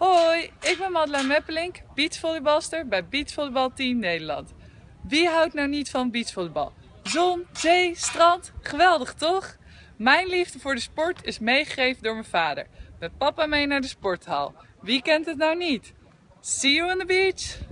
Hoi, ik ben Madeleine Meppelink, beachvolleybalster bij Beachvolleybal Team Nederland. Wie houdt nou niet van beachvolleybal? Zon, zee, strand, geweldig toch? Mijn liefde voor de sport is meegegeven door mijn vader. Met papa mee naar de sporthal. Wie kent het nou niet? See you on the beach!